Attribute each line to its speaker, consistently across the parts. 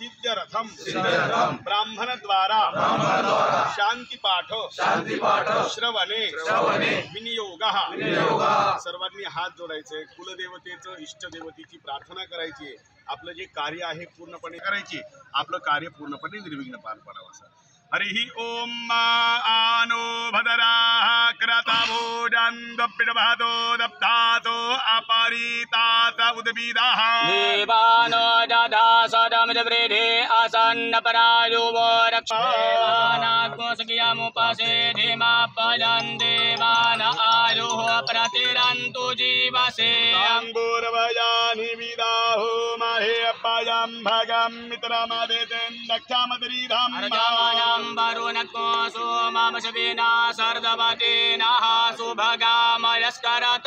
Speaker 1: सिद्ध्यरथम।
Speaker 2: सिद्ध्यरथम।
Speaker 1: ब्राह्मण द्वारा शांती पाठ श्रवणे।
Speaker 2: श्रवणे।
Speaker 1: विनियोग।
Speaker 2: विनियोगः।
Speaker 1: सर्वांनी हात जोडायचे कुलदेवतेचं इष्टदेवतेची प्रार्थना करायची. आपलं जे कार्य आहे पूर्णपणे करायची आपलं कार्य पूर्णपणे निर्विघ्न पार पडावं असं. हरिः ओम मा आनो भदराः क्रतभोजन्दपिडभातो दप्तातो अपरितात उद्भिदाः।
Speaker 3: देवानो सदमिदवृधे आसन्नपरायुवो रक्षानात्मसखियमुपसे धीमा पदं देवान आयुः प्रतिरन्तु जीवसे।
Speaker 1: ताम्बूरभयानि विदाहो महे अपयं भगं मित्रमदेतेन दक्षामदरीधं
Speaker 3: अर्जमानं वरुणको सोममशविना सर्दवतीनः सुभगामयस्करत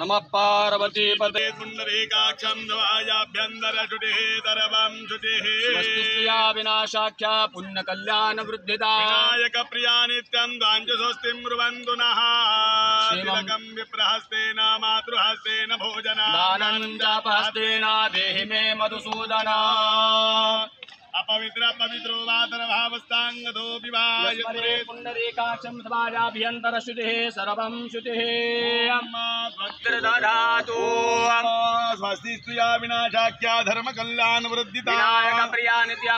Speaker 3: नमः पार्वती पते।
Speaker 1: पुण्डरीकाक्षं द्वायाभ्यन्तरशुटिः दरवं शुटिः
Speaker 3: स्वस्तिया विनाशाख्या पुण्यकल्याणवृद्धिदा
Speaker 1: विनायकप्रिया नित्यं द्वाञ्च स्वस्तिं ब्रुवन्तु नः। तिलकं विप्रहस्तेन मातृहस्तेन भोजना।
Speaker 3: दानं चापहस्तेन देहि मे मधुसूदन।
Speaker 1: अपवित्र पवित्रो वातरभावस्ताङ्गतो विवाहयत्रे
Speaker 3: पुण्डरीकाक्षं समाजाभ्यन्तरश्रुतिः सर्वं श्रुतिः। भद्रदधातु
Speaker 1: स्वस्ति स्तुया विनाशाख्या धर्मकल्याणवृद्धिता
Speaker 3: प्रिया नित्या